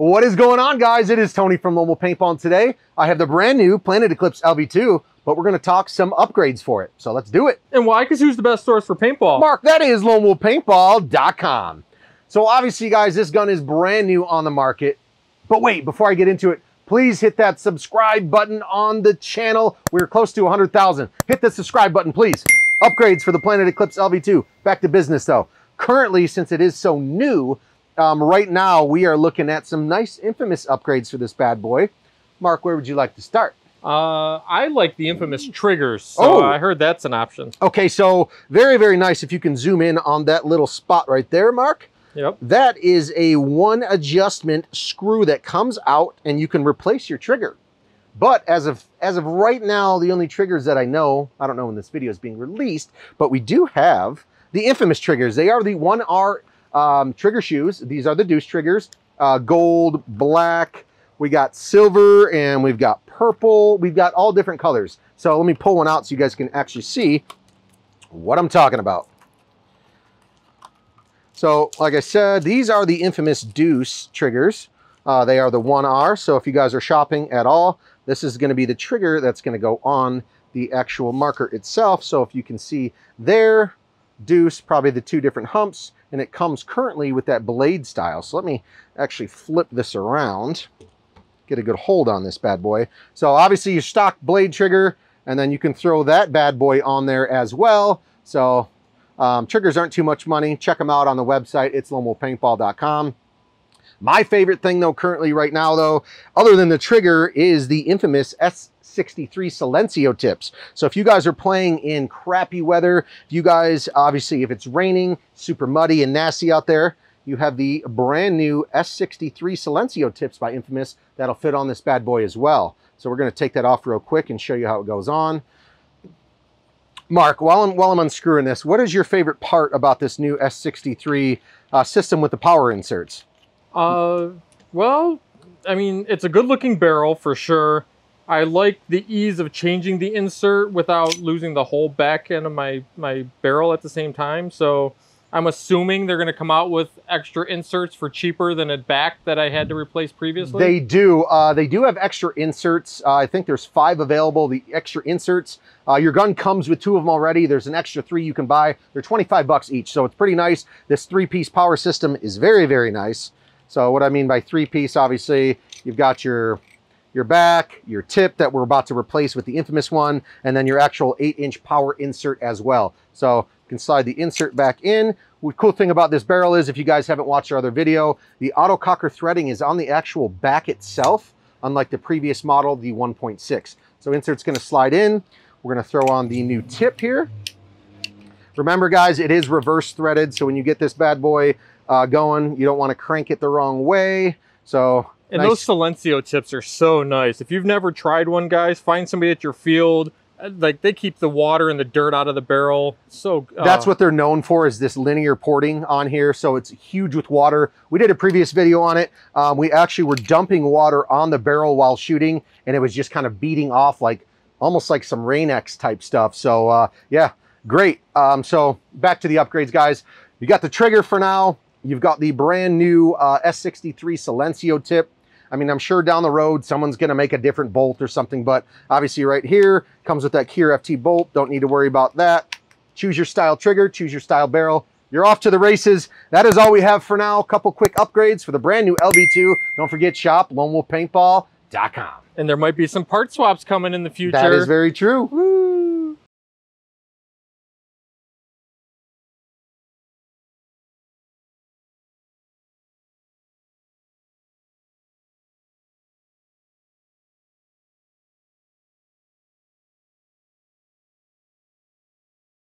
What is going on, guys? It is Tony from Lone Wolf Paintball, and today I have the brand new Planet Eclipse LV2, but we're going to talk some upgrades for it. So let's do it. And why? Because who's the best source for paintball? Mark, that is lonewolfpaintball.com. So obviously, guys, this gun is brand new on the market. But wait, before I get into it, please hit that subscribe button on the channel. We're close to 100,000. Hit the subscribe button, please. Upgrades for the Planet Eclipse LV2. Back to business, though. Currently, since it is so new, um, right now, we are looking at some nice infamous upgrades for this bad boy. Mark, where would you like to start? Uh, I like the infamous triggers. So Oh. I heard that's an option. Okay, so very, very nice. If you can zoom in on that little spot right there, Mark. Yep. That is a one adjustment screw that comes out and you can replace your trigger. But as of as of right now, the only triggers that I know, I don't know when this video is being released, but we do have the infamous triggers. They are the 1R um, trigger shoes. These are the Deuce triggers. Uh, gold, black, we got silver, and we've got purple. We've got all different colors. So let me pull one out so you guys can actually see what I'm talking about. So, like I said, these are the infamous Deuce triggers. Uh, they are the 1R, so if you guys are shopping at all, this is going to be the trigger that's going to go on the actual marker itself. So if you can see there, Deuce, probably the two different humps, and it comes currently with that blade style. So let me actually flip this around, get a good hold on this bad boy. So obviously your stock blade trigger, and then you can throw that bad boy on there as well. So um, triggers aren't too much money. Check them out on the website. It's lonewolfpaintball.com. My favorite thing though currently right now though, other than the trigger, is the infamous S63 Silencio tips. So if you guys are playing in crappy weather, if you guys, obviously if it's raining, super muddy and nasty out there, you have the brand new S63 Silencio tips by Infamous that'll fit on this bad boy as well. So we're gonna take that off real quick and show you how it goes on. Mark, while I'm, while I'm unscrewing this, what is your favorite part about this new S63 uh, system with the power inserts? Uh, well, I mean, it's a good looking barrel for sure. I like the ease of changing the insert without losing the whole back end of my, my barrel at the same time. So I'm assuming they're going to come out with extra inserts for cheaper than a back that I had to replace previously. They do. Uh, they do have extra inserts. Uh, I think there's five available. The extra inserts. Uh, your gun comes with two of them already. There's an extra three you can buy. They're 25 bucks each, so it's pretty nice. This three-piece power system is very, very nice. So what I mean by three-piece, obviously, you've got your your back, your tip that we're about to replace with the infamous one, and then your actual 8-inch power insert as well. So you can slide the insert back in. The cool thing about this barrel is, if you guys haven't watched our other video, the Autococker threading is on the actual back itself, unlike the previous model, the 1.6. So insert's gonna slide in. We're gonna throw on the new tip here. Remember guys, it is reverse threaded, so when you get this bad boy uh, going, you don't wanna crank it the wrong way. So And nice- those Silencio tips are so nice. If you've never tried one, guys, find somebody at your field. Uh, Like they keep the water and the dirt out of the barrel. So uh, That's what they're known for is this linear porting on here. So it's huge with water. We did a previous video on it. Um, we actually were dumping water on the barrel while shooting and it was just kind of beating off like almost like some Rain-X type stuff. So uh, yeah, great. Um, so back to the upgrades, guys. You got the trigger for now. You've got the brand new uh, S63 Silencio tip. I mean, I'm sure down the road, someone's gonna make a different bolt or something, but obviously right here, comes with that Kier FT bolt. Don't need to worry about that. Choose your style trigger, choose your style barrel. You're off to the races. That is all we have for now. A couple quick upgrades for the brand new LV2. Don't forget shop lonewolfpaintball.com. and there might be some part swaps coming in the future. That is very true. Woo.